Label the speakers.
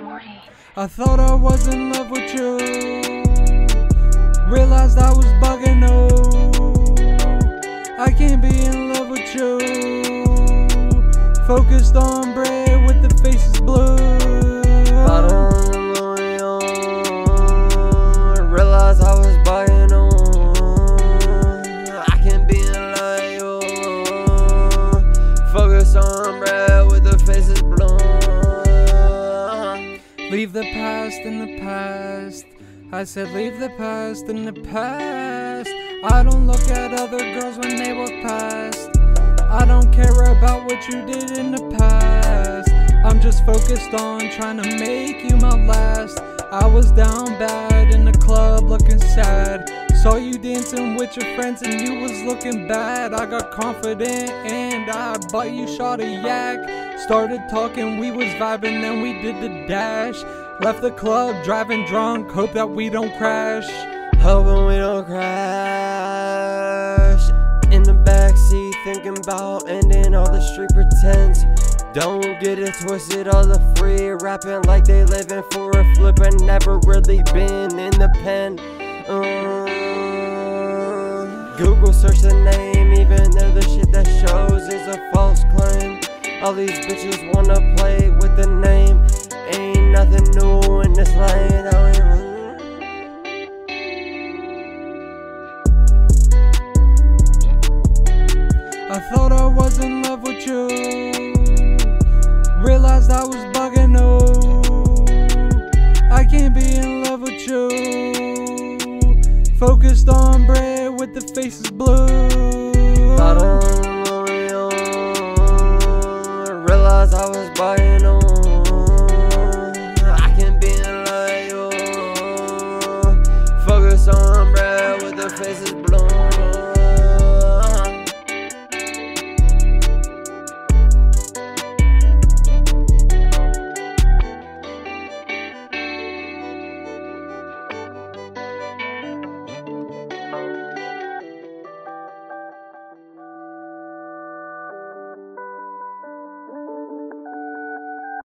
Speaker 1: Morty. I thought I was in love with you. Realized I was bugging, you.
Speaker 2: I can't be in love with you. Focused on bread with the faces blue.
Speaker 1: Leave the past in the past. I said, leave the past in the past. I don't look at other girls when they walk past. I don't care about what you did in the past. I'm just focused on trying to make you my last. I was down bad in the club looking sad. Saw you dancing with your friends and you was looking bad. I got confident and I bought you shot a yak. Started talking, we was vibing, then we did the dash. Left the club driving drunk, hope that we don't crash.
Speaker 2: Hoping we don't crash. In the backseat, thinking about ending all the street pretense. Don't get it twisted, all the free rapping like they living for a flip and never really been in the pen. Uh, Google search the name, I thought I was in love with you. Realized I was bugging, you. I can't be in love with you. Focused
Speaker 1: on bread with the faces blue. Got on L'Oreal Realized I was buying on I can't be in love with you. Focused on bread with the faces blue.